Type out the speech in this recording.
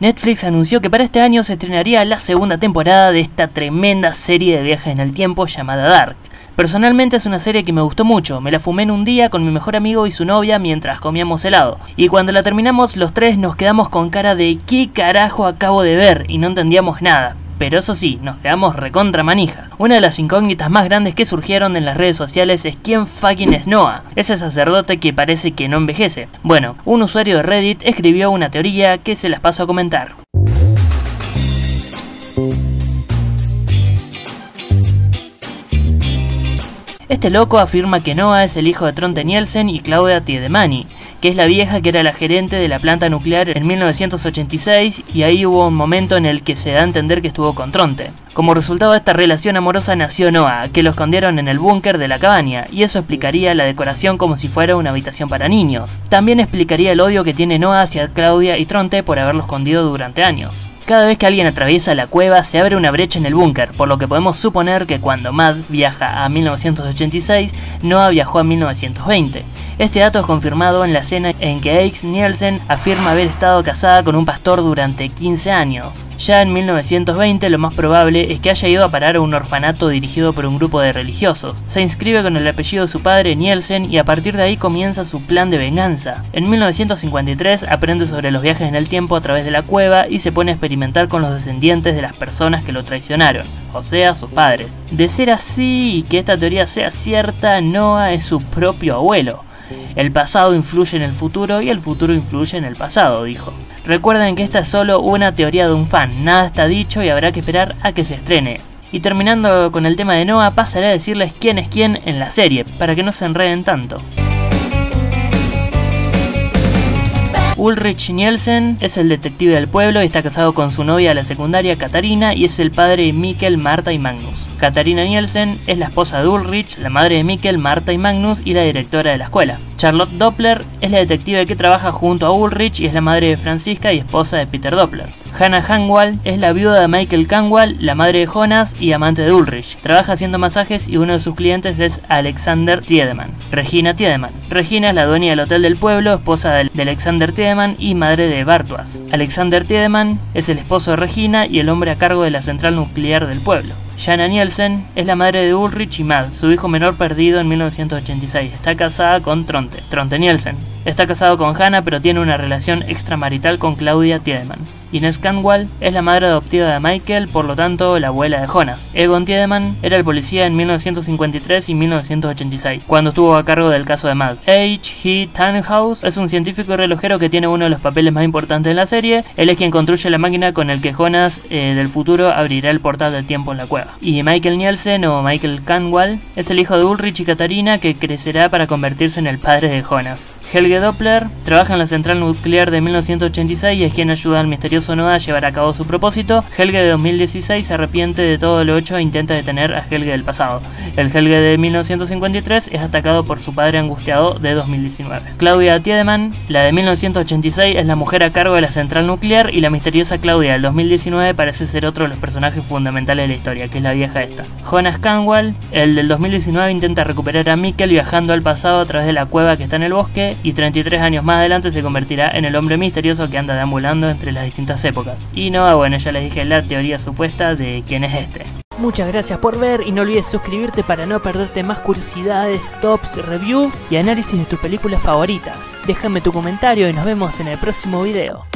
Netflix anunció que para este año se estrenaría la segunda temporada de esta tremenda serie de viajes en el tiempo llamada Dark. Personalmente es una serie que me gustó mucho, me la fumé en un día con mi mejor amigo y su novia mientras comíamos helado. Y cuando la terminamos los tres nos quedamos con cara de ¿qué carajo acabo de ver? y no entendíamos nada pero eso sí, nos quedamos recontra manija. Una de las incógnitas más grandes que surgieron en las redes sociales es quién fucking es Noah, ese sacerdote que parece que no envejece. Bueno, un usuario de Reddit escribió una teoría que se las paso a comentar. Este loco afirma que Noah es el hijo de Tronte Nielsen y Claudia Tiedemani, que es la vieja que era la gerente de la planta nuclear en 1986 y ahí hubo un momento en el que se da a entender que estuvo con Tronte. Como resultado de esta relación amorosa nació Noah, que lo escondieron en el búnker de la cabaña, y eso explicaría la decoración como si fuera una habitación para niños. También explicaría el odio que tiene Noah hacia Claudia y Tronte por haberlo escondido durante años. Cada vez que alguien atraviesa la cueva se abre una brecha en el búnker, por lo que podemos suponer que cuando Matt viaja a 1986, Noah viajó a 1920. Este dato es confirmado en la escena en que Aix Nielsen afirma haber estado casada con un pastor durante 15 años. Ya en 1920 lo más probable es que haya ido a parar a un orfanato dirigido por un grupo de religiosos. Se inscribe con el apellido de su padre Nielsen y a partir de ahí comienza su plan de venganza. En 1953 aprende sobre los viajes en el tiempo a través de la cueva y se pone a experimentar con los descendientes de las personas que lo traicionaron, o sea, sus padres. De ser así y que esta teoría sea cierta, Noah es su propio abuelo. El pasado influye en el futuro y el futuro influye en el pasado, dijo. Recuerden que esta es solo una teoría de un fan, nada está dicho y habrá que esperar a que se estrene. Y terminando con el tema de Noah, pasaré a decirles quién es quién en la serie, para que no se enreden tanto. Ulrich Nielsen es el detective del pueblo y está casado con su novia de la secundaria, Katarina, y es el padre de Mikkel, Marta y Magnus. Katarina Nielsen es la esposa de Ulrich, la madre de Mikkel, Marta y Magnus y la directora de la escuela. Charlotte Doppler es la detective que trabaja junto a Ulrich y es la madre de Francisca y esposa de Peter Doppler. Hannah Hangwall es la viuda de Michael Canwall, la madre de Jonas y amante de Ulrich. Trabaja haciendo masajes y uno de sus clientes es Alexander Tiedemann. Regina Tiedemann. Regina es la dueña del hotel del pueblo, esposa de Alexander Tiedemann y madre de Bartuas. Alexander Tiedemann es el esposo de Regina y el hombre a cargo de la central nuclear del pueblo. Jana Nielsen es la madre de Ulrich y Mad, su hijo menor perdido en 1986. Está casada con Tronte, Tronte Nielsen. Está casado con Hannah pero tiene una relación extramarital con Claudia Tiedemann. Inés Canwall es la madre adoptiva de Michael, por lo tanto la abuela de Jonas. Egon Tiedemann era el policía en 1953 y 1986, cuando estuvo a cargo del caso de Mad. H. He Tannhaus es un científico relojero que tiene uno de los papeles más importantes de la serie. Él es quien construye la máquina con el que Jonas eh, del futuro abrirá el portal del tiempo en la cueva. Y Michael Nielsen o Michael Canwall es el hijo de Ulrich y Katarina que crecerá para convertirse en el padre de Jonas. Helge Doppler trabaja en la central nuclear de 1986 y es quien ayuda al misterioso Noah a llevar a cabo su propósito. Helge de 2016 se arrepiente de todo lo hecho e intenta detener a Helge del pasado. El Helge de 1953 es atacado por su padre angustiado de 2019. Claudia Tiedemann, la de 1986, es la mujer a cargo de la central nuclear y la misteriosa Claudia del 2019 parece ser otro de los personajes fundamentales de la historia, que es la vieja esta. Jonas Canwall, el del 2019, intenta recuperar a Mikkel viajando al pasado a través de la cueva que está en el bosque y 33 años más adelante se convertirá en el hombre misterioso que anda deambulando entre las distintas épocas. Y no, bueno, ya les dije la teoría supuesta de quién es este. Muchas gracias por ver y no olvides suscribirte para no perderte más curiosidades, tops, review y análisis de tus películas favoritas. Déjame tu comentario y nos vemos en el próximo video.